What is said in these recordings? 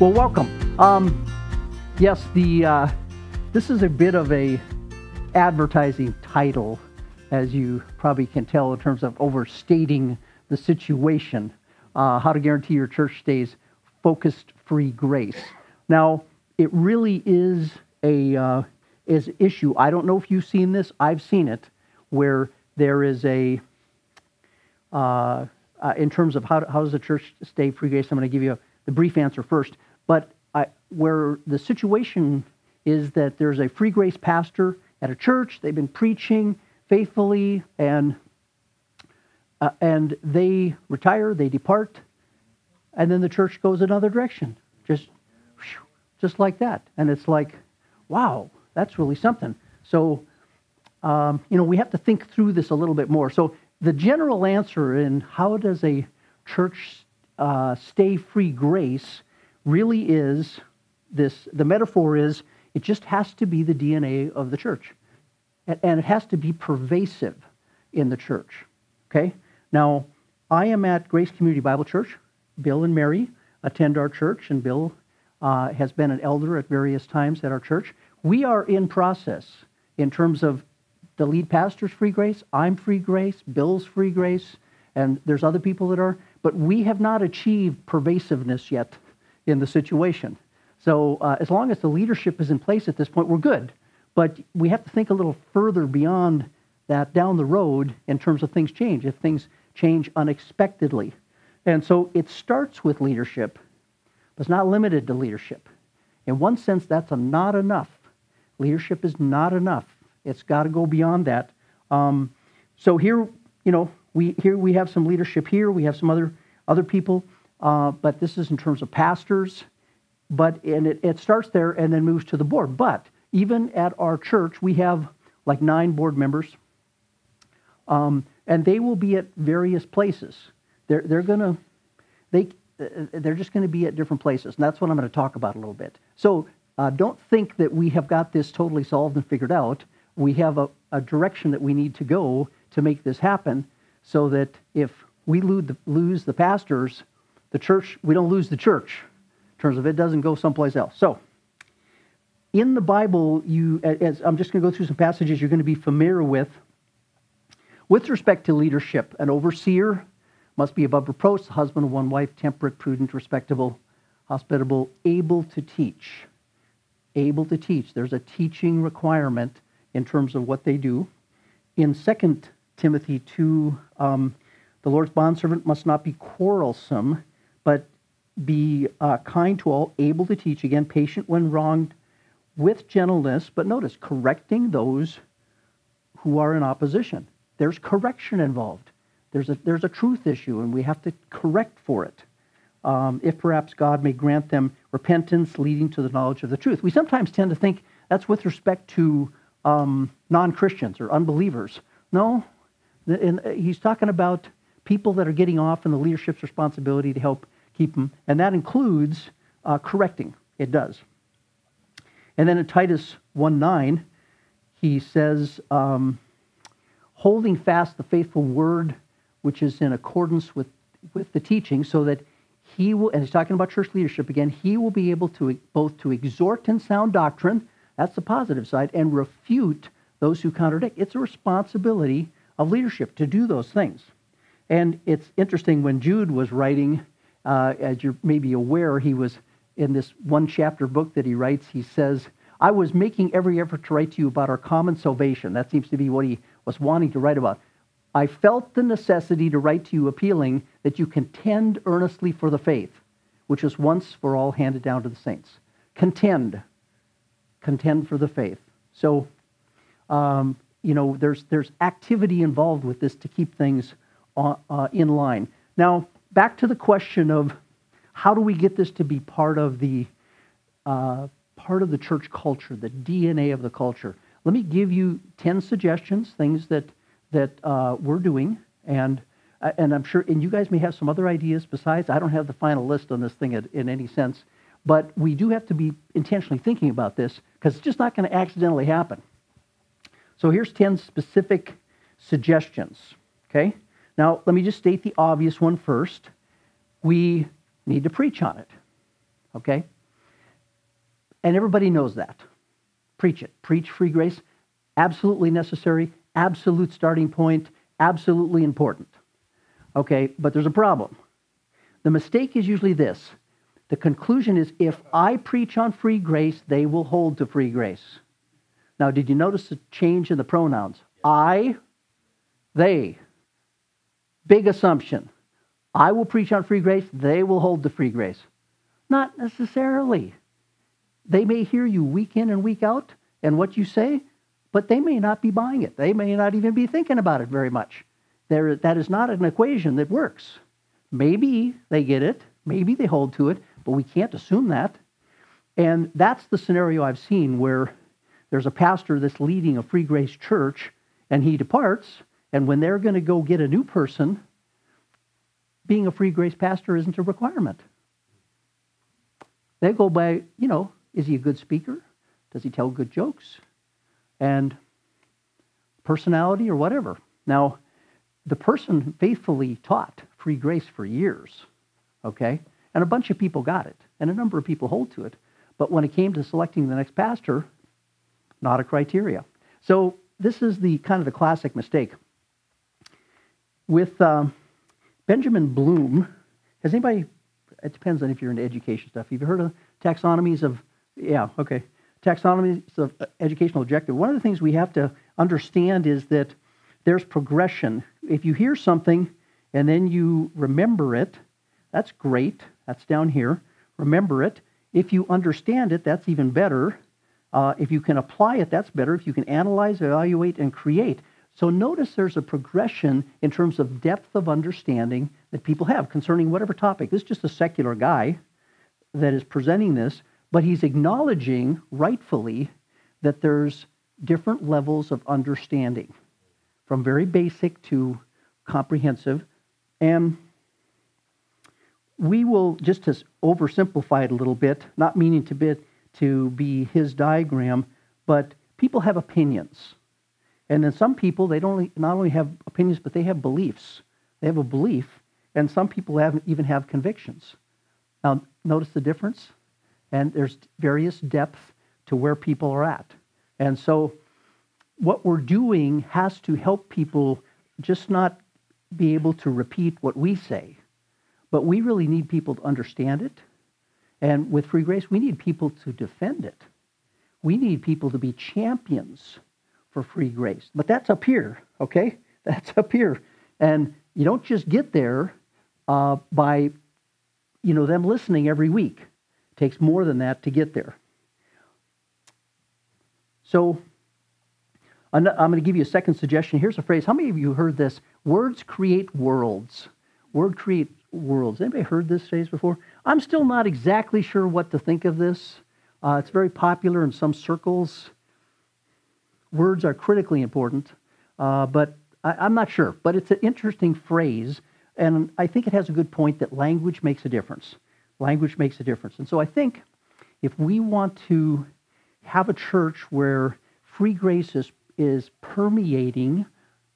Well, welcome. Um, yes, the uh, this is a bit of a advertising title, as you probably can tell in terms of overstating the situation. Uh, how to guarantee your church stays focused, free grace. Now, it really is a uh, is issue. I don't know if you've seen this. I've seen it, where there is a uh, uh, in terms of how, how does the church stay free grace. I'm going to give you a, the brief answer first. But I, where the situation is that there's a free grace pastor at a church, they've been preaching faithfully, and uh, and they retire, they depart, and then the church goes another direction, just just like that. And it's like, wow, that's really something. So, um, you know, we have to think through this a little bit more. So, the general answer in how does a church uh, stay free grace really is this the metaphor is it just has to be the DNA of the church. And it has to be pervasive in the church. Okay? Now, I am at Grace Community Bible Church. Bill and Mary attend our church, and Bill uh, has been an elder at various times at our church. We are in process in terms of the lead pastor's free grace, I'm free grace, Bill's free grace, and there's other people that are, but we have not achieved pervasiveness yet in the situation. So uh, as long as the leadership is in place at this point, we're good. But we have to think a little further beyond that down the road in terms of things change, if things change unexpectedly. And so it starts with leadership, but it's not limited to leadership. In one sense, that's not enough. Leadership is not enough. It's got to go beyond that. Um, so here, you know, we here we have some leadership here. We have some other other people uh, but this is in terms of pastors. But and it, it starts there and then moves to the board. But even at our church, we have like nine board members, um, and they will be at various places. They're they're gonna they they're just going to be at different places, and that's what I'm going to talk about a little bit. So uh, don't think that we have got this totally solved and figured out. We have a, a direction that we need to go to make this happen, so that if we lose the, lose the pastors the church, we don't lose the church in terms of it doesn't go someplace else. So, in the Bible, you, as I'm just going to go through some passages you're going to be familiar with. With respect to leadership, an overseer must be above reproach, the husband of one wife, temperate, prudent, respectable, hospitable, able to teach. Able to teach. There's a teaching requirement in terms of what they do. In 2 Timothy 2, um, the Lord's bondservant must not be quarrelsome, but be uh, kind to all, able to teach, again, patient when wronged, with gentleness, but notice, correcting those who are in opposition. There's correction involved. There's a, there's a truth issue, and we have to correct for it. Um, if perhaps God may grant them repentance leading to the knowledge of the truth. We sometimes tend to think that's with respect to um, non Christians or unbelievers. No, and he's talking about people that are getting off in the leadership's responsibility to help keep them, and that includes uh, correcting. It does. And then in Titus 1 9, he says, um, holding fast the faithful word which is in accordance with, with the teaching, so that he will, and he's talking about church leadership again, he will be able to both to exhort in sound doctrine, that's the positive side, and refute those who contradict. It's a responsibility of leadership to do those things. And it's interesting when Jude was writing uh, as you're maybe aware, he was in this one chapter book that he writes. He says, I was making every effort to write to you about our common salvation. That seems to be what he was wanting to write about. I felt the necessity to write to you appealing that you contend earnestly for the faith, which was once for all handed down to the saints. Contend. Contend for the faith. So, um, you know, there's, there's activity involved with this to keep things uh, uh, in line. Now, back to the question of how do we get this to be part of the uh, part of the church culture, the DNA of the culture. Let me give you ten suggestions, things that that uh, we're doing, and uh, and I'm sure, and you guys may have some other ideas besides. I don't have the final list on this thing in, in any sense, but we do have to be intentionally thinking about this because it's just not going to accidentally happen. So here's ten specific suggestions. Okay. Now, let me just state the obvious one first. We need to preach on it. Okay? And everybody knows that. Preach it. Preach free grace. Absolutely necessary, absolute starting point, absolutely important. Okay, but there's a problem. The mistake is usually this the conclusion is if I preach on free grace, they will hold to free grace. Now, did you notice the change in the pronouns? I, they. Big assumption. I will preach on free grace, they will hold to free grace. Not necessarily. They may hear you week in and week out and what you say, but they may not be buying it. They may not even be thinking about it very much. There, that is not an equation that works. Maybe they get it, maybe they hold to it, but we can't assume that. And that's the scenario I've seen where there's a pastor that's leading a free grace church and he departs, and when they're going to go get a new person, being a free grace pastor isn't a requirement. They go by, you know, is he a good speaker? Does he tell good jokes? And personality or whatever. Now, the person faithfully taught free grace for years, okay? And a bunch of people got it, and a number of people hold to it. But when it came to selecting the next pastor, not a criteria. So this is the kind of the classic mistake. With um, Benjamin Bloom, has anybody, it depends on if you're into education stuff. Have you heard of taxonomies of, yeah, okay. Taxonomies of uh, educational objective. One of the things we have to understand is that there's progression. If you hear something and then you remember it, that's great. That's down here. Remember it. If you understand it, that's even better. Uh, if you can apply it, that's better. If you can analyze, evaluate, and create. So notice there's a progression in terms of depth of understanding that people have concerning whatever topic. This is just a secular guy that is presenting this, but he's acknowledging rightfully that there's different levels of understanding from very basic to comprehensive. And we will, just to oversimplify it a little bit, not meaning to be, to be his diagram, but people have opinions. And then some people, they don't not only have opinions, but they have beliefs. They have a belief, and some people have, even have convictions. Now, notice the difference? And there's various depth to where people are at. And so, what we're doing has to help people just not be able to repeat what we say, but we really need people to understand it. And with free grace, we need people to defend it. We need people to be champions for free grace. But that's up here, okay? That's up here. And you don't just get there uh, by, you know, them listening every week. It takes more than that to get there. So I'm going to give you a second suggestion. Here's a phrase. How many of you heard this? Words create worlds. Word create worlds. Anybody heard this phrase before? I'm still not exactly sure what to think of this. Uh, it's very popular in some circles. Words are critically important, uh, but I, am not sure. But it's an interesting phrase, and I think it has a good point that language makes a difference. Language makes a difference. And so I think if we want to have a church where free grace is, is permeating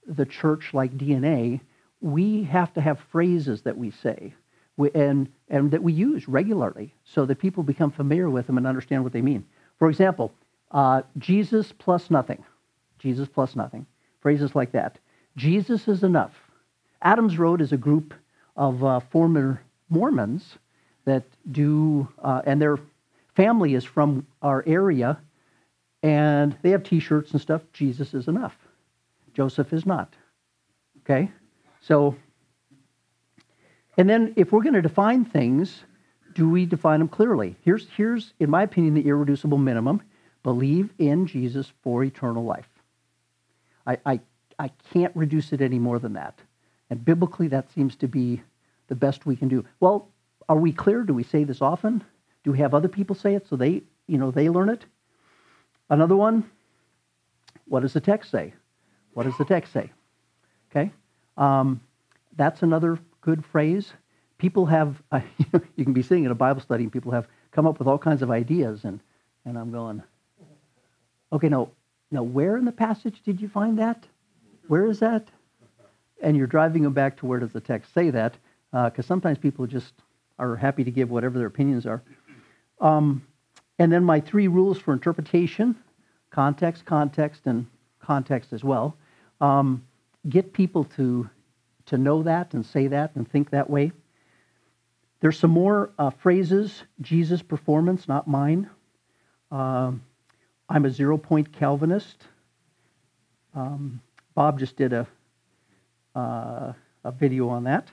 the church like DNA, we have to have phrases that we say and, and that we use regularly so that people become familiar with them and understand what they mean. For example, uh, Jesus plus nothing. Jesus plus nothing. Phrases like that. Jesus is enough. Adams Road is a group of uh, former Mormons that do, uh, and their family is from our area, and they have t shirts and stuff. Jesus is enough. Joseph is not. Okay? So, and then if we're going to define things, do we define them clearly? Here's, here's, in my opinion, the irreducible minimum believe in Jesus for eternal life. I, I, I can't reduce it any more than that. And biblically, that seems to be the best we can do. Well, are we clear? Do we say this often? Do we have other people say it so they, you know, they learn it? Another one, what does the text say? What does the text say? Okay? Um, that's another good phrase. People have, uh, you can be sitting in a Bible study and people have come up with all kinds of ideas, and, and I'm going, okay, now, no, where in the passage did you find that? Where is that? And you're driving them back to where does the text say that? Because uh, sometimes people just are happy to give whatever their opinions are. Um, and then my three rules for interpretation context, context, and context as well. Um, get people to, to know that and say that and think that way. There's some more uh, phrases Jesus' performance, not mine. Um, I'm a zero point Calvinist. Um, Bob just did a, uh, a video on that.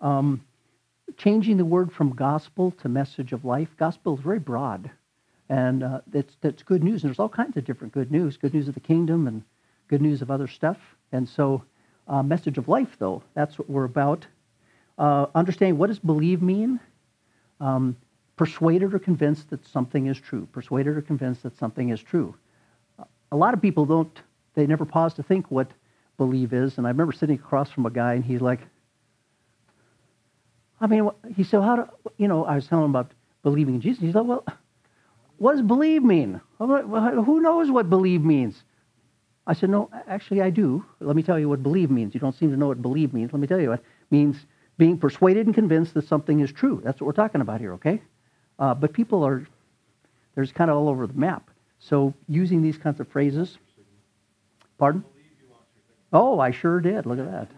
Um, changing the word from gospel to message of life. Gospel is very broad, and uh, that's, that's good news. And there's all kinds of different good news good news of the kingdom and good news of other stuff. And so, uh, message of life, though, that's what we're about. Uh, understanding what does believe mean? Um, persuaded or convinced that something is true. Persuaded or convinced that something is true. A lot of people don't, they never pause to think what believe is. And I remember sitting across from a guy, and he's like, I mean, he said, how do, you know, I was telling him about believing in Jesus. He's said, well, what does believe mean? Who knows what believe means? I said, no, actually I do. Let me tell you what believe means. You don't seem to know what believe means. Let me tell you what it means being persuaded and convinced that something is true. That's what we're talking about here, okay? Uh, but people are, there's kind of all over the map. So using these kinds of phrases. Pardon? Oh, I sure did. Look at that.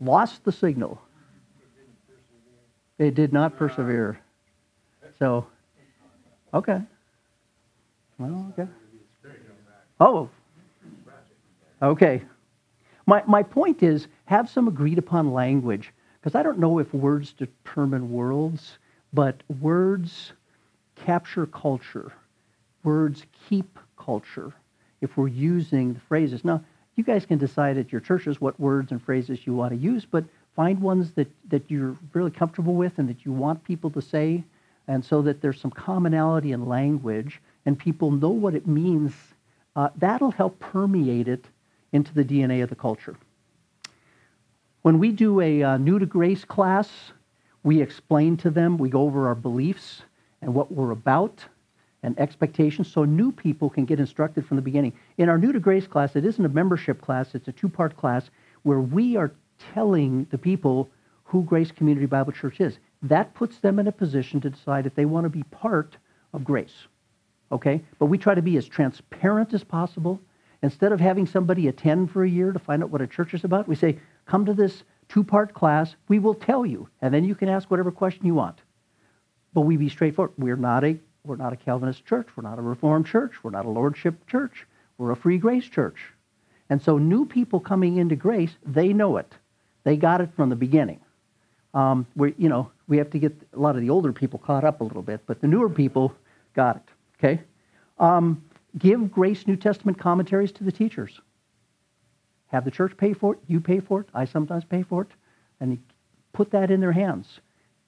Lost the signal. They did not persevere. So, okay. Well, okay. Oh, okay. My, my point is have some agreed upon language because I don't know if words determine worlds, but words capture culture. Words keep culture if we're using the phrases. Now, you guys can decide at your churches what words and phrases you want to use, but find ones that, that you're really comfortable with and that you want people to say, and so that there's some commonality in language and people know what it means. Uh, that'll help permeate it into the DNA of the culture. When we do a uh, new to grace class, we explain to them, we go over our beliefs and what we're about and expectations so new people can get instructed from the beginning. In our new to grace class, it isn't a membership class, it's a two part class where we are telling the people who Grace Community Bible Church is. That puts them in a position to decide if they want to be part of Grace. Okay? But we try to be as transparent as possible. Instead of having somebody attend for a year to find out what a church is about, we say, come to this two part class. We will tell you. And then you can ask whatever question you want. But we be straightforward. We're not a we're not a Calvinist church. We're not a Reformed church. We're not a Lordship church. We're a free grace church. And so new people coming into grace, they know it. They got it from the beginning. Um, we, you know, we have to get a lot of the older people caught up a little bit, but the newer people got it. Okay. Um, give Grace New Testament commentaries to the teachers. Have the church pay for it. You pay for it. I sometimes pay for it, and put that in their hands.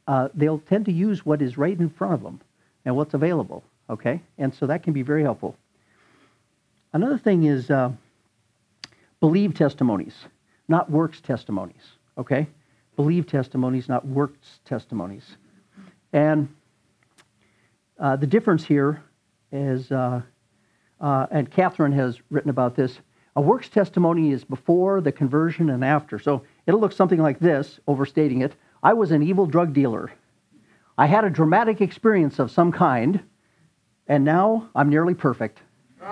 Uh, they'll tend to use what is right in front of them and what's available. Okay, and so that can be very helpful. Another thing is uh, believe testimonies not works testimonies, okay? Believe testimonies, not works testimonies. And uh, the difference here is, uh, uh, and Catherine has written about this, a works testimony is before the conversion and after. So it'll look something like this, overstating it. I was an evil drug dealer. I had a dramatic experience of some kind, and now I'm nearly perfect.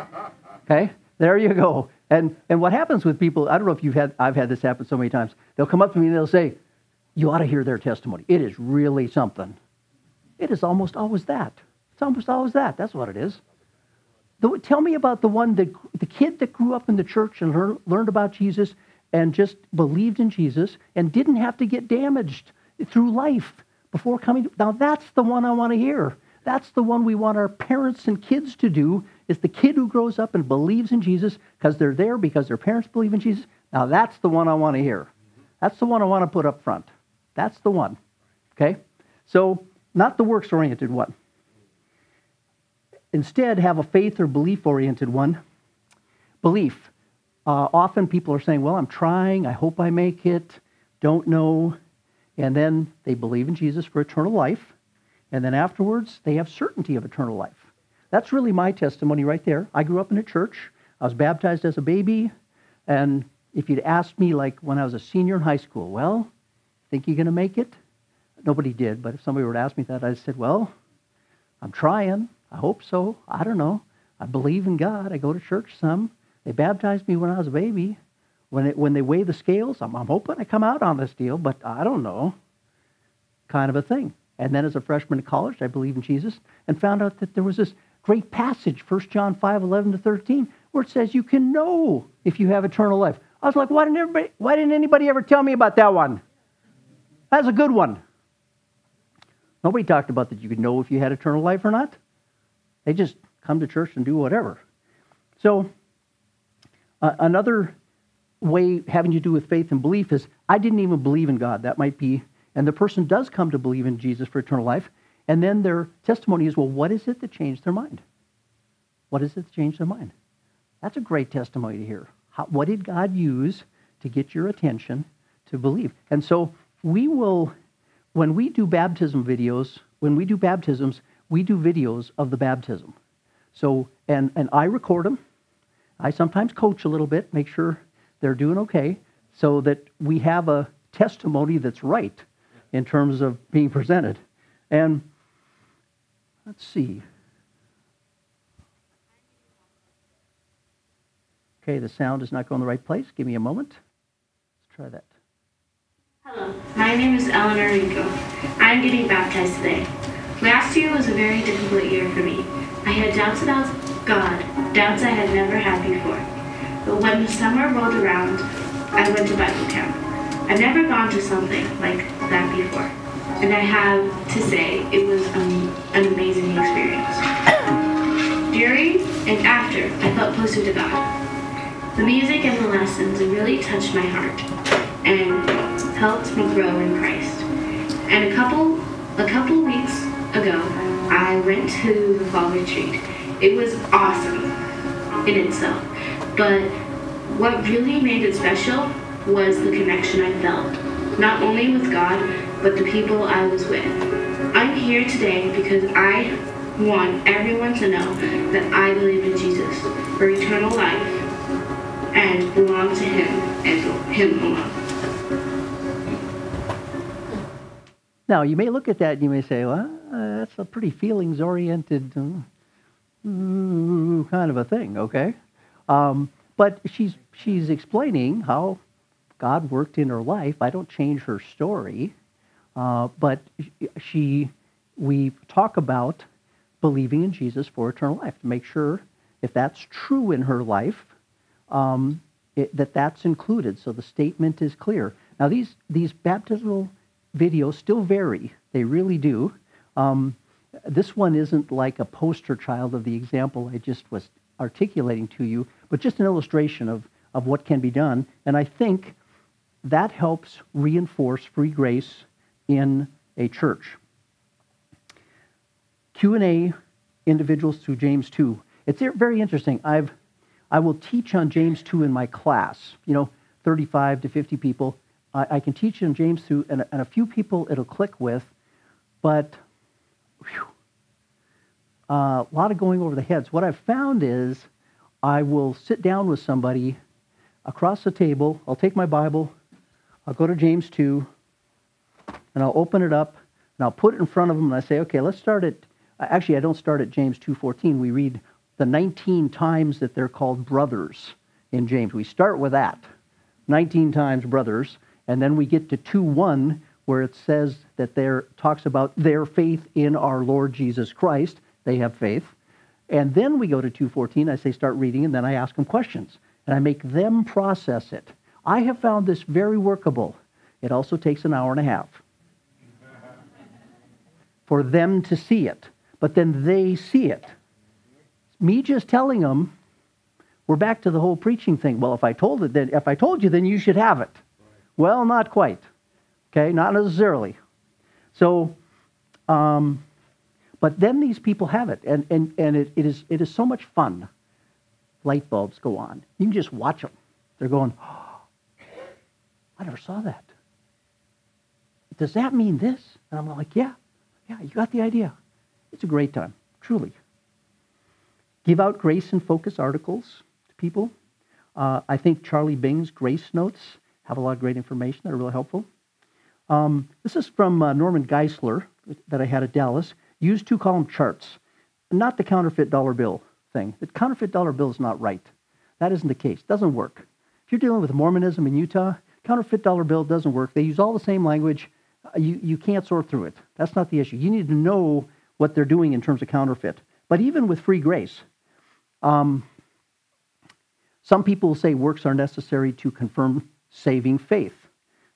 Okay? There you go. And, and what happens with people, I don't know if you've had, I've had this happen so many times. They'll come up to me and they'll say, You ought to hear their testimony. It is really something. It is almost always that. It's almost always that. That's what it is. The, tell me about the one that the kid that grew up in the church and learn, learned about Jesus and just believed in Jesus and didn't have to get damaged through life before coming. To, Now that's the one I want to hear. That's the one we want our parents and kids to do is the kid who grows up and believes in Jesus because they're there because their parents believe in Jesus. Now that's the one I want to hear. That's the one I want to put up front. That's the one. Okay? So, not the works oriented one. Instead, have a faith or belief oriented one. Belief. Uh, often people are saying, Well, I'm trying. I hope I make it. Don't know. And then they believe in Jesus for eternal life. And then afterwards, they have certainty of eternal life. That's really my testimony right there. I grew up in a church. I was baptized as a baby. And if you'd asked me, like when I was a senior in high school, well, think you're going to make it? Nobody did. But if somebody were to ask me that, I said, well, I'm trying. I hope so. I don't know. I believe in God. I go to church some. They baptized me when I was a baby. When, it, when they weigh the scales, I'm, I'm hoping I come out on this deal, but I don't know. Kind of a thing. And then as a freshman in college, I believed in Jesus and found out that there was this great passage, 1 John 5, 11 to 13, where it says you can know if you have eternal life. I was like, why didn't, everybody, why didn't anybody ever tell me about that one? That's a good one. Nobody talked about that you could know if you had eternal life or not. They just come to church and do whatever. So, uh, another way having to do with faith and belief is I didn't even believe in God. That might be, and the person does come to believe in Jesus for eternal life, and then their testimony is, well, what is it that changed their mind? What is it that changed their mind? That's a great testimony to hear. How, what did God use to get your attention to believe? And so we will, when we do baptism videos, when we do baptisms, we do videos of the baptism. So, and, and I record them. I sometimes coach a little bit, make sure they're doing okay, so that we have a testimony that's right in terms of being presented. And let's see. Okay, the sound is not going the right place. Give me a moment. Let's try that. Hello, my name is Eleanor Rico. I'm getting baptized today. Last year was a very difficult year for me. I had doubts about God, doubts I had never had before. But when the summer rolled around, I went to Bible camp. I've never gone to something like that before. And I have to say, it was um, an amazing experience. During and after, I felt closer to God. The music and the lessons really touched my heart and helped me grow in Christ. And a couple a couple weeks ago, I went to the fall retreat. It was awesome in itself, but what really made it special was the connection I felt, not only with God, but the people I was with. I'm here today because I want everyone to know that I believe in Jesus for eternal life and belong to Him and Him alone. Now, you may look at that and you may say, well, that's a pretty feelings oriented uh, kind of a thing, okay? Um, but she's, she's explaining how God worked in her life. I don't change her story, uh, but she, we talk about believing in Jesus for eternal life to make sure if that's true in her life, um, it, that that's included. So the statement is clear. Now, these, these baptismal videos still vary. They really do. Um, this one isn't like a poster child of the example I just was articulating to you, but just an illustration of, of what can be done. And I think that helps reinforce free grace in a church. Q&A individuals through James 2. It's very interesting. I've I will teach on James 2 in my class, you know, 35 to 50 people. I, I can teach on James 2, and, and, a few people it'll click with, but whew, uh, a lot of going over the heads. What I've found is I will sit down with somebody across the table. I'll take my Bible, I'll go to James 2, and I'll open it up, and I'll put it in front of them, and I say, okay, let's start at, actually, I don't start at James 2.14. We read the 19 times that they're called brothers in James. We start with that 19 times brothers, and then we get to 2 1, where it says that there talks about their faith in our Lord Jesus Christ. They have faith. And then we go to 214. I say start reading, and then I ask them questions. And I make them process it. I have found this very workable. It also takes an hour and a half for them to see it, but then they see it me just telling them, we're back to the whole preaching thing. Well, if I told it, then if I told you, then you should have it. Well, not quite. Okay, not necessarily. So, um, but then these people have it, and and and it, it is it is so much fun. Light bulbs go on. You can just watch them. They're going. Oh, I never saw that. Does that mean this? And I'm like, yeah, yeah, you got the idea. It's a great time, truly give out Grace in Focus articles to people. Uh, I think Charlie Bing's grace notes have a lot of great information that are really helpful. Um, this is from uh, Norman Geisler that I had at Dallas. use two column charts, not the counterfeit dollar bill thing. The counterfeit dollar bill is not right. That isn't the case. It doesn't work. If you're dealing with Mormonism in Utah, counterfeit dollar bill doesn't work. They use all the same language. Uh, you, you can't sort through it. That's not the issue. You need to know what they're doing in terms of counterfeit. But even with free grace, um, some people say works are necessary to confirm saving faith,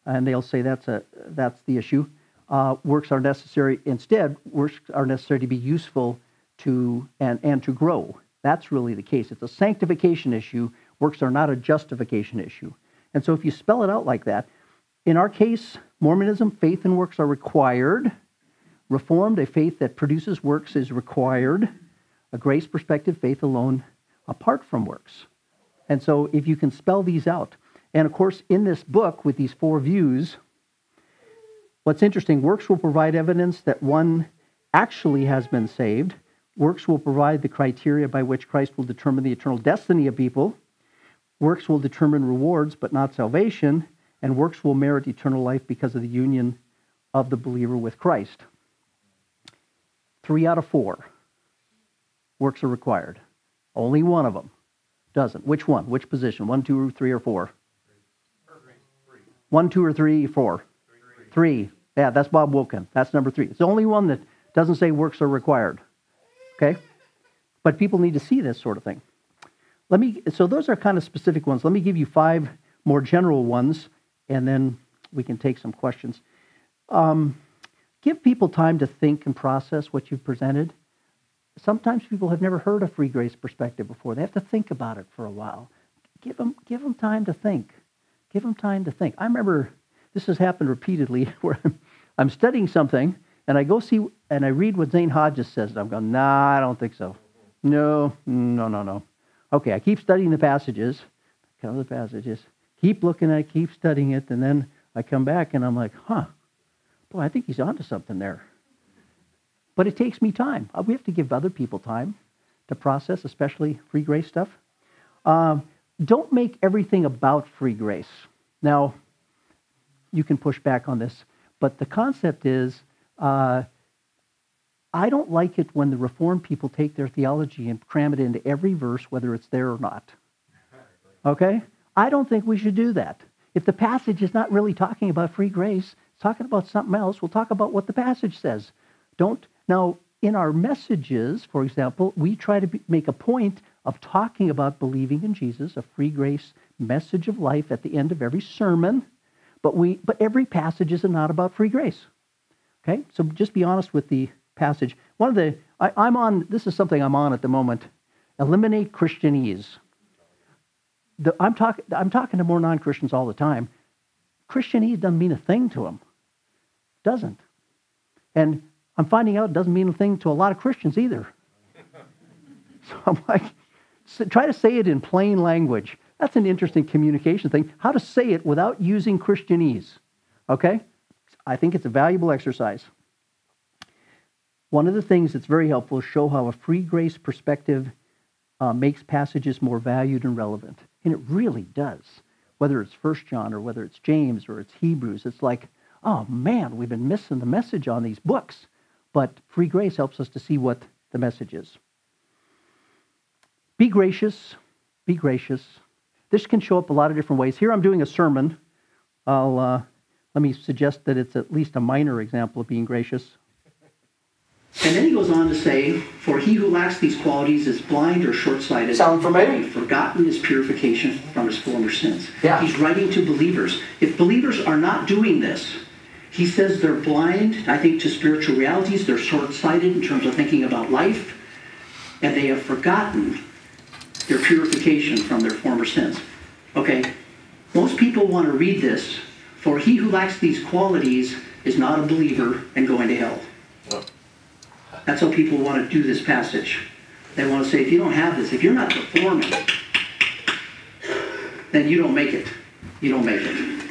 and they'll say that's a that's the issue. Uh, works are necessary instead. Works are necessary to be useful to and and to grow. That's really the case. It's a sanctification issue. Works are not a justification issue. And so if you spell it out like that, in our case, Mormonism, faith and works are required. Reformed, a faith that produces works is required. A grace perspective, faith alone, apart from works. And so if you can spell these out, and of course, in this book with these four views, what's interesting, works will provide evidence that one actually has been saved. Works will provide the criteria by which Christ will determine the eternal destiny of people. Works will determine rewards, but not salvation. And works will merit eternal life because of the union of the believer with Christ. Three out of four works are required. Only one of them doesn't. Which one? Which position? One, two, three, or four? One, two, or three, four? Three. Yeah, that's Bob Wilkin. That's number three. It's the only one that doesn't say works are required. Okay? But people need to see this sort of thing. Let me so those are kind of specific ones. Let me give you five more general ones, and then we can take some questions. Um, give people time to think and process what you've presented sometimes people have never heard a free grace perspective before. They have to think about it for a while. Give them, give them time to think. Give them time to think. I remember this has happened repeatedly where I'm, studying something and I go see and I read what Zane Hodges says. And I'm going, nah, I don't think so. No, no, no, no. Okay, I keep studying the passages, count the passages, keep looking at it, keep studying it, and then I come back and I'm like, huh, boy, I think he's onto something there. But it takes me time. Uh, we have to give other people time to process, especially free grace stuff. Um, don't make everything about free grace. Now, you can push back on this, but the concept is uh, I don't like it when the Reformed people take their theology and cram it into every verse, whether it's there or not. Okay? I don't think we should do that. If the passage is not really talking about free grace, it's talking about something else, we'll talk about what the passage says. Don't now, in our messages, for example, we try to be, make a point of talking about believing in Jesus, a free grace message of life at the end of every sermon, but we but every passage is not about free grace. Okay? So just be honest with the passage. One of the I, I'm on this is something I'm on at the moment. Eliminate Christianese. The, I'm talking I'm talking to more non-Christians all the time. Christianese doesn't mean a thing to them. Doesn't. And I'm finding out it doesn't mean a thing to a lot of Christians either. So I'm like, try to say it in plain language. That's an interesting communication thing. How to say it without using Christianese. Okay? I think it's a valuable exercise. One of the things that's very helpful is show how a free grace perspective uh, makes passages more valued and relevant. And it really does. Whether it's First John or whether it's James or it's Hebrews, it's like, oh man, we've been missing the message on these books. But free grace helps us to see what the message is. Be gracious. Be gracious. This can show up a lot of different ways. Here I'm doing a sermon. I'll uh, let me suggest that it's at least a minor example of being gracious. And then he goes on to say, For he who lacks these qualities is blind or short sighted. Sound familiar? Forgotten his purification from his former sins. Yeah. He's writing to believers. If believers are not doing this, he says they're blind, I think, to spiritual realities. They're short sighted in terms of thinking about life. And they have forgotten their purification from their former sins. Okay, most people want to read this, for he who lacks these qualities is not a believer and going to hell. That's how people want to do this passage. They want to say, if you don't have this, if you're not performing, then you don't make it. You don't make it.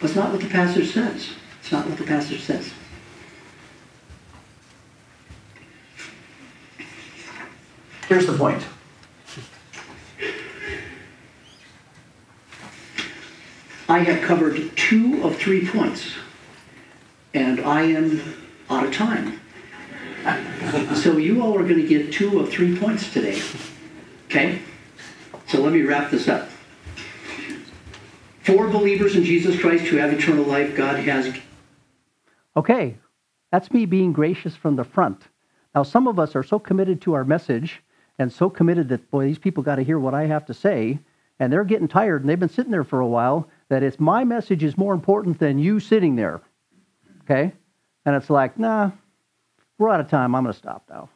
That's not what the passage says. It's not what the passage says. Here's the point. I have covered two of three points, and I am out of time. So you all are going to get two of three points today. Okay? So let me wrap this up. For believers in Jesus Christ who have eternal life, God has. Okay, that's me being gracious from the front. Now, some of us are so committed to our message and so committed that, boy, these people got to hear what I have to say, and they're getting tired and they've been sitting there for a while, that it's my message is more important than you sitting there. Okay? And it's like, nah, we're out of time. I'm going to stop now.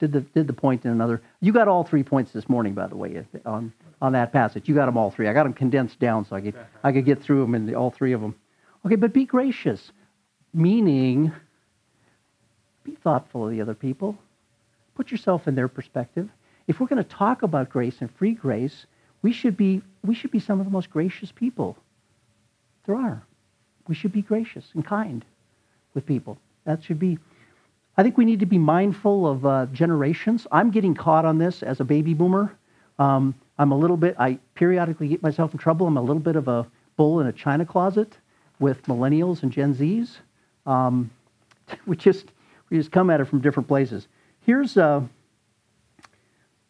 Did the, did the point in another. You got all three points this morning, by the way, on, on that passage. You got them all three. I got them condensed down so I could, I could get through them in the, all three of them. Okay, but be gracious, meaning be thoughtful of the other people. Put yourself in their perspective. If we're going to talk about grace and free grace, we should be, we should be some of the most gracious people there are. We should be gracious and kind with people. That should be. I think we need to be mindful of uh, generations. I'm getting caught on this as a baby boomer. Um, I'm a little bit. I periodically get myself in trouble. I'm a little bit of a bull in a china closet with millennials and Gen Zs. Um, we just we just come at it from different places. Here's uh,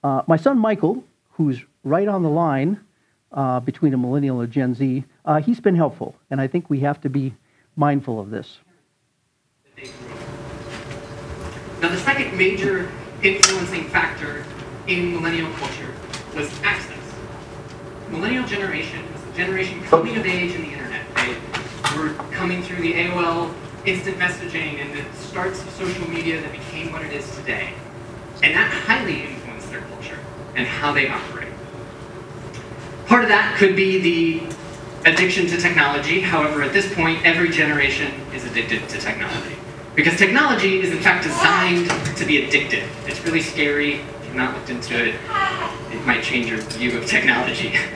uh, my son Michael, who's right on the line uh, between a millennial and a Gen Z. Uh, he's been helpful, and I think we have to be mindful of this. Now, the second major influencing factor in millennial culture was access. Millennial generation was the generation coming of age in the internet. They were coming through the AOL instant messaging and the starts of social media that became what it is today. And that highly influenced their culture and how they operate. Part of that could be the addiction to technology. However, at this point, every generation is addicted to technology. Because technology is in fact designed to be addictive. It's really scary. If you've not looked into it, it might change your view of technology.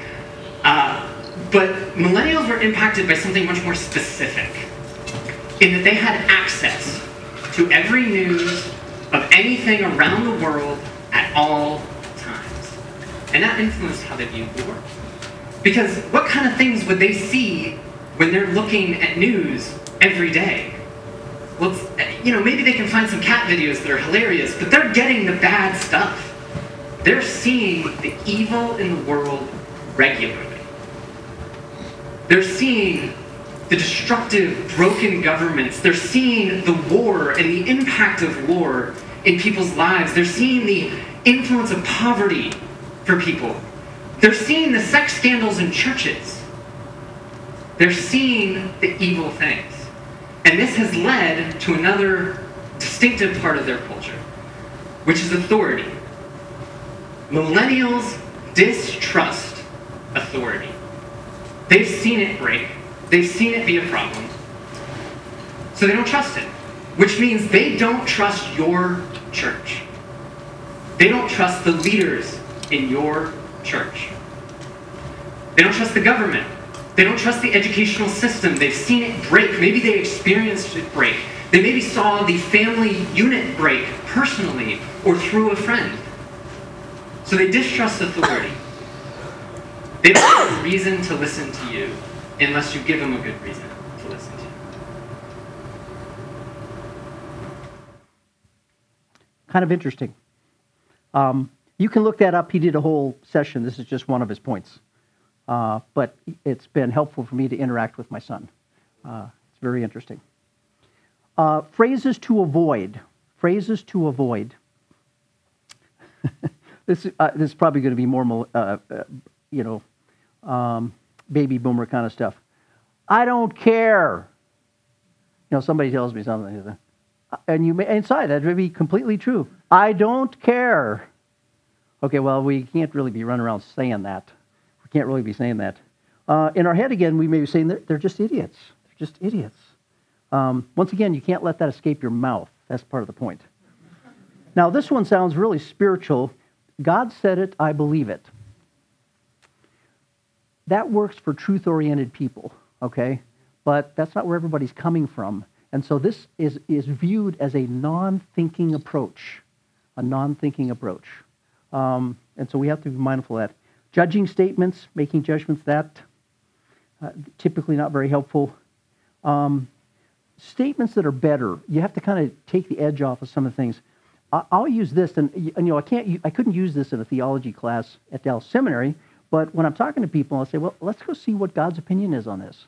Uh, but millennials were impacted by something much more specific, in that they had access to every news of anything around the world at all. And that influenced how they viewed the world. Because what kind of things would they see when they're looking at news every day? Well, you know, maybe they can find some cat videos that are hilarious, but they're getting the bad stuff. They're seeing the evil in the world regularly. They're seeing the destructive, broken governments. They're seeing the war and the impact of war in people's lives. They're seeing the influence of poverty for people. They're seeing the sex scandals in churches. They're seeing the evil things. And this has led to another distinctive part of their culture, which is authority. Millennials distrust authority. They've seen it break. They've seen it be a problem. So they don't trust it, which means they don't trust your church. They don't trust the leaders in your church. They don't trust the government. They don't trust the educational system. They've seen it break. Maybe they experienced it break. They maybe saw the family unit break personally or through a friend. So they distrust authority. They don't have a reason to listen to you unless you give them a good reason to listen to you. Kind of interesting. Um, you can look that up. He did a whole session. This is just one of his points. Uh, but it's been helpful for me to interact with my son. Uh, it's very interesting. Uh, phrases to avoid. Phrases to avoid. this, uh, this is probably going to be more, uh, uh, you know, um, baby boomer kind of stuff. I don't care. You know, somebody tells me something, and you may, inside that would be completely true. I don't care. Okay, well, we can't really be running around saying that We can't really be saying that. Uh, in our head, again, we may be saying they're, they're just idiots. They're just idiots. Um, once again, you can't let that escape your mouth. That's part of the point. Now, this one sounds really spiritual. God said it, I believe it. That works for truth oriented people, okay? But that's not where everybody's coming from. And so this is, is viewed as a non thinking approach, a non thinking approach. Um, and so we have to be mindful of that. Judging statements, making judgments, that uh, typically not very helpful. Um, statements that are better, you have to kind of take the edge off of some of the things. I- I'll use this, and you know, I can't, I couldn't use this in a theology class at Dallas Seminary, but when I'm talking to people, I'll say, well, let's go see what God's opinion is on this.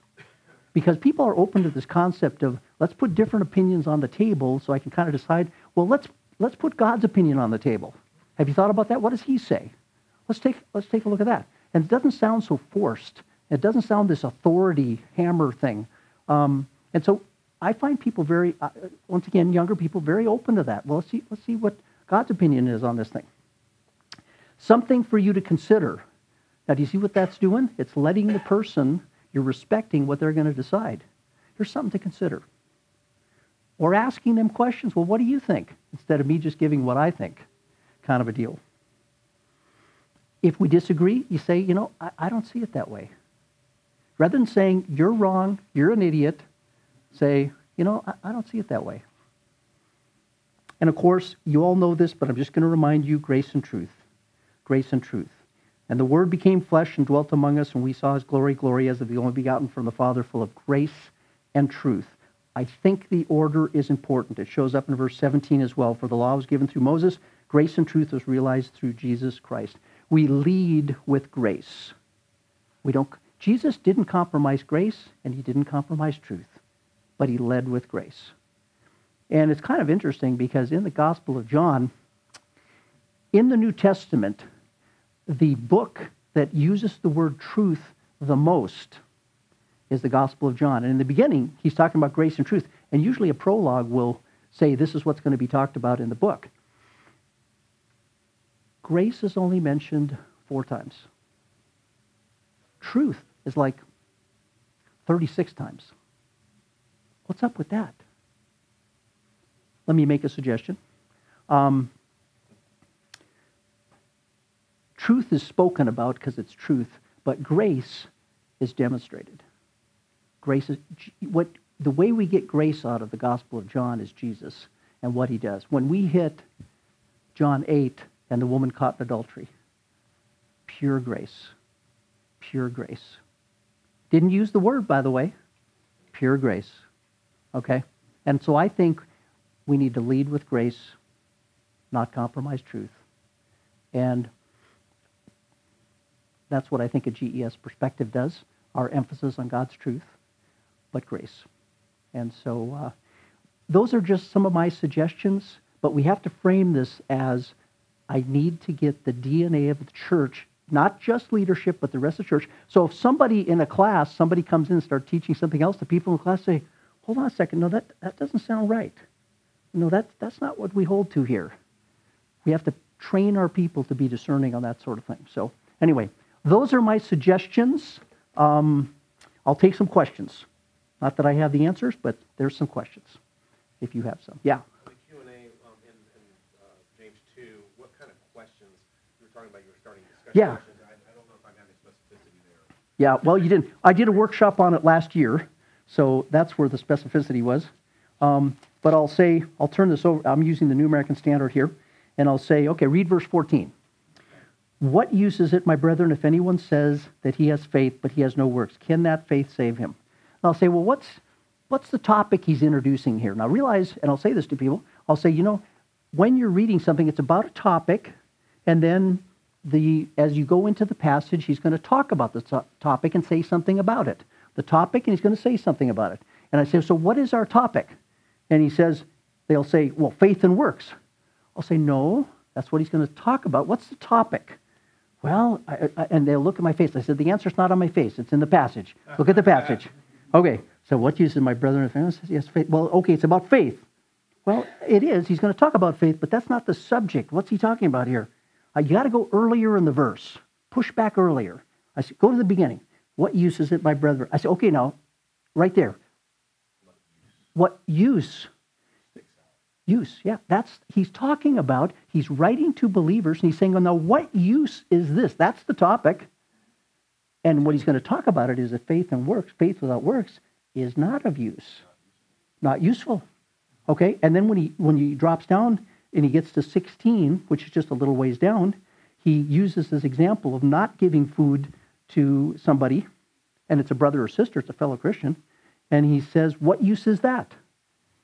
Because people are open to this concept of let's put different opinions on the table so I can kind of decide, well, let's, let's put God's opinion on the table. Have you thought about that? What does he say? Let's take, let's take a look at that. And it doesn't sound so forced. It doesn't sound this authority hammer thing. Um, and so I find people very, uh, once again, younger people very open to that. Well, let's see, let's see what God's opinion is on this thing. Something for you to consider. Now, do you see what that's doing? It's letting the person, you're respecting what they're going to decide. Here's something to consider. Or asking them questions. Well, what do you think? Instead of me just giving what I think, kind of a deal. If we disagree, you say, you know, I, I don't see it that way. Rather than saying, you're wrong, you're an idiot, say, you know, I, I don't see it that way. And of course, you all know this, but I'm just going to remind you grace and truth. Grace and truth. And the Word became flesh and dwelt among us, and we saw his glory, glory as of the only begotten from the Father, full of grace and truth. I think the order is important. It shows up in verse 17 as well. For the law was given through Moses, grace and truth was realized through Jesus Christ. We lead with grace. We don't Jesus didn't compromise grace and he didn't compromise truth, but he led with grace. And it's kind of interesting because in the Gospel of John, in the New Testament, the book that uses the word truth the most is the Gospel of John. And in the beginning, he's talking about grace and truth. And usually a prologue will say this is what's going to be talked about in the book. Grace is only mentioned four times. Truth is like 36 times. What's up with that? Let me make a suggestion. Um, truth is spoken about because it's truth, but grace is demonstrated. Grace is what the way we get grace out of the Gospel of John is Jesus and what he does. When we hit John 8 and the woman caught in adultery, pure grace. Pure grace. Didn't use the word, by the way. Pure grace. Okay? And so I think we need to lead with grace, not compromise truth. And that's what I think a GES perspective does our emphasis on God's truth, but grace. And so uh, those are just some of my suggestions, but we have to frame this as I need to get the DNA of the church, not just leadership, but the rest of the church. So if somebody in a class, somebody comes in and start teaching something else, the people in the class say, hold on a second, no, that, that doesn't sound right. No, that, that's not what we hold to here. We have to train our people to be discerning on that sort of thing. So anyway, those are my suggestions. Um, I'll take some questions. Not that I have the answers, but there's some questions if you have some. Yeah. The Q and A um, in, in uh, James two, what kind of questions you were talking about? You were starting discussion Yeah. questions. I, I don't know if I'm having specificity there. Yeah, well, you didn't. I did a workshop on it last year, so that's where the specificity was. Um, but I'll say, I'll turn this over. I'm using the New American Standard here, and I'll say, okay, read verse 14. What use is it, my brethren, if anyone says that he has faith but he has no works? Can that faith save him? And I'll say, well, what's what's the topic he's introducing here? Now realize, and I'll say this to people, I'll say, you know, when you're reading something, it's about a topic, and then the as you go into the passage, he's going to talk about the to- topic and say something about it. The topic, and he's going to say something about it. And I say, so what is our topic? And he says, they'll say, well, faith and works. I'll say, no, that's what he's going to talk about. What's the topic? Well, I, I, and they'll look at my face. I said, the answer's not on my face. It's in the passage. Look at the passage. Okay, so what use is my brother and family says, yes, faith. Well, okay, it's about faith. Well, it is. He's going to talk about faith, but that's not the subject. What's he talking about here? Uh, you got to go earlier in the verse. Push back earlier. I said, go to the beginning. What use is it, my brother? I said, okay, now, right there. What use? Use, yeah. That's he's talking about. He's writing to believers, and he's saying, "Well, now, what use is this?" That's the topic. And what he's going to talk about it is that faith and works, faith without works, is not of use, not useful. Okay, and then when he when he drops down and he gets to 16, which is just a little ways down, he uses this example of not giving food to somebody, and it's a brother or sister, it's a fellow Christian, and he says, "What use is that?"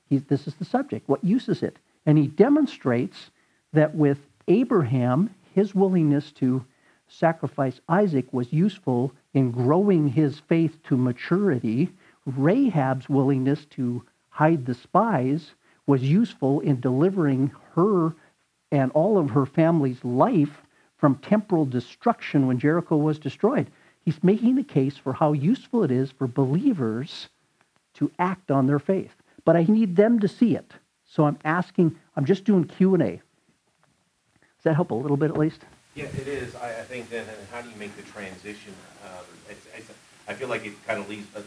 He, this is the subject. What use is it? And he demonstrates that with Abraham, his willingness to sacrifice Isaac was useful in growing his faith to maturity. Rahab's willingness to hide the spies was useful in delivering her and all of her family's life from temporal destruction when Jericho was destroyed. He's making the case for how useful it is for believers to act on their faith. But I need them to see it. So I'm asking, I'm just doing Q&A. Does that help a little bit at least? Yeah, it is. I, I think then, how do you make the transition? Um, it's, it's, I feel like it kind of leaves a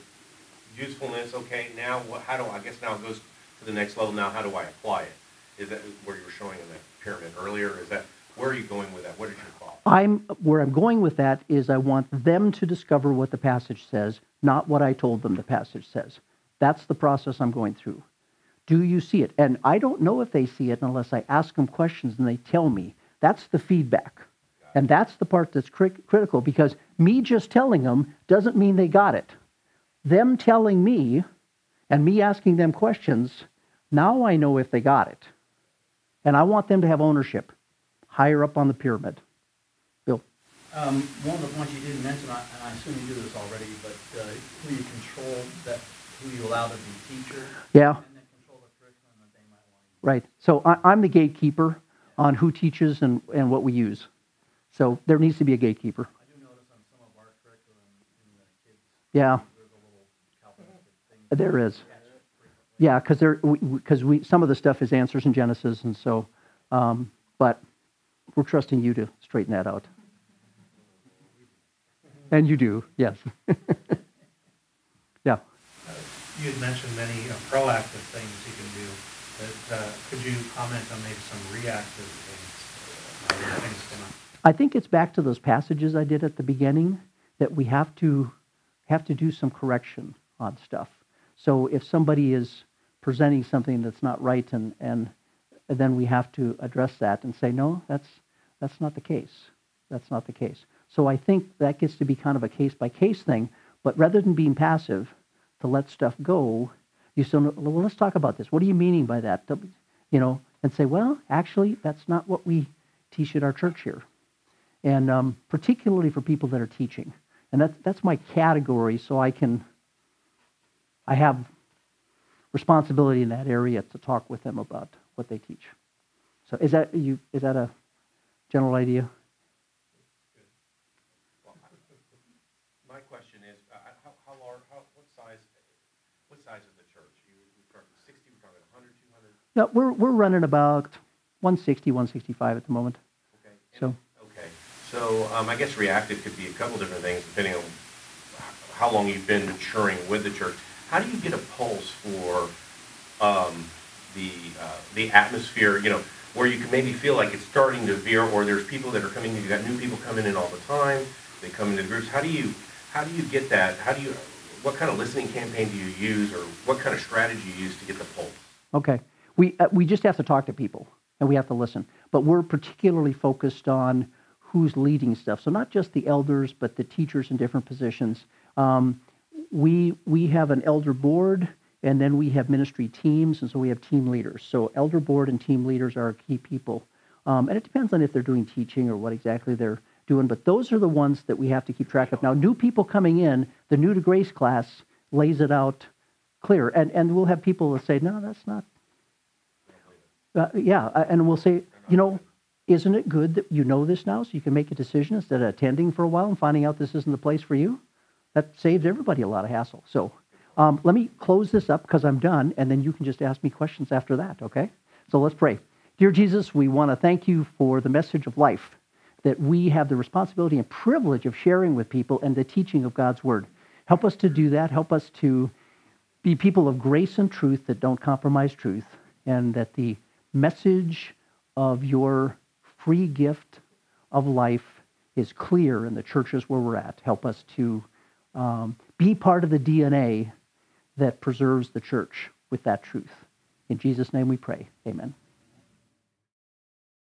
usefulness. Okay, now what, how do I guess now it goes to the next level. Now how do I apply it? Is that where you were showing in the pyramid earlier? Is that where are you going with that? What is your thought? I'm where I'm going with that is I want them to discover what the passage says, not what I told them the passage says. That's the process I'm going through. Do you see it? And I don't know if they see it unless I ask them questions and they tell me. That's the feedback. And that's the part that's cri- critical because me just telling them doesn't mean they got it. Them telling me and me asking them questions, now I know if they got it. And I want them to have ownership higher up on the pyramid. Bill. Um, one of the points you didn't mention, I- and I assume you do this already, but uh, who you control, that who you allow to be teacher, Yeah, and then control the curriculum that they might want to use. right. So I, I'm the gatekeeper on who teaches and, and what we use. So there needs to be a gatekeeper. I do notice on some of our curriculum in the kids, Yeah, there's a little calculated thing. there is. Yeah, because there, because we, some of the stuff is answers in Genesis, and so, um, but we're trusting you to straighten that out. And you do, yes. yeah. You had mentioned many uh, proactive things you can do, but uh, could you comment on maybe some reactive things? uh, things? I think it's back to those passages I did at the beginning that we have to have to do some correction on stuff. So if somebody is presenting something that's not right, and and then we have to address that and say, no, that's that's not the case. That's not the case. So I think that gets to be kind of a case by case thing. But rather than being passive, to let stuff go, you say, well, let's talk about this. What are you meaning by that? You know, and say, well, actually, that's not what we teach at our church here and um, particularly for people that are teaching. And that's, that's my category, so I can, I have responsibility in that area to talk with them about what they teach. So is that you? Is that a general idea? My question is, uh, how, how large, how, what size, what size is the church? You, we're talking 60, we're talking 100, 200? No, we're we're running about 160, 165 at the moment. Okay. So- Okay, so um, I guess reactive could be a couple different things depending on how long you've been maturing with the church. How do you get a pulse for um, the uh, the atmosphere? You know, where you can maybe feel like it's starting to veer, or there's people that are coming in. You got new people coming in all the time. They come into the groups. How do you how do you get that? How do you what kind of listening campaign do you use, or what kind of strategy you use to get the pulse? Okay. We, uh, we just have to talk to people and we have to listen. But we're particularly focused on who's leading stuff. So not just the elders, but the teachers in different positions. Um, we, we have an elder board and then we have ministry teams. And so we have team leaders. So elder board and team leaders are key people. Um, and it depends on if they're doing teaching or what exactly they're doing. But those are the ones that we have to keep track of. Now, new people coming in, the new to grace class lays it out clear. And, and we'll have people that say, no, that's not uh, yeah, uh, and we'll say, you know, isn't it good that you know this now so you can make a decision instead of attending for a while and finding out this isn't the place for you? That saves everybody a lot of hassle. So um, let me close this up because I'm done, and then you can just ask me questions after that, okay? So let's pray. Dear Jesus, we want to thank you for the message of life that we have the responsibility and privilege of sharing with people and the teaching of God's Word. Help us to do that. Help us to be people of grace and truth that don't compromise truth, and that the message of your free gift of life is clear in the churches where we're at. Help us to um, be part of the DNA that preserves the church with that truth. In Jesus' name we pray. Amen.